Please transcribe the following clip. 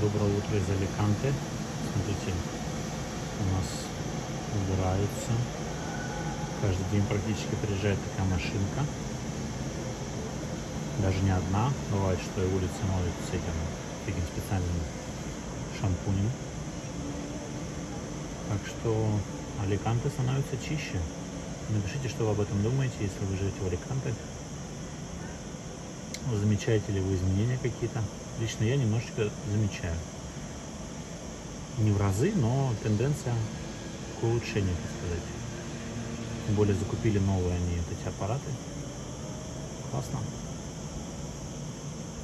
Доброе утро из Аликанте. Смотрите, у нас убираются. Каждый день практически приезжает такая машинка. Даже не одна. Бывает, что и улицы моют с этим таким специальным шампунем. Так что Аликанте становится чище. Напишите, что вы об этом думаете, если вы живете в Аликанте. Замечаете ли вы изменения какие-то? Лично я немножечко замечаю. Не в разы, но тенденция к улучшению, так сказать. Тем более закупили новые они эти аппараты. Классно.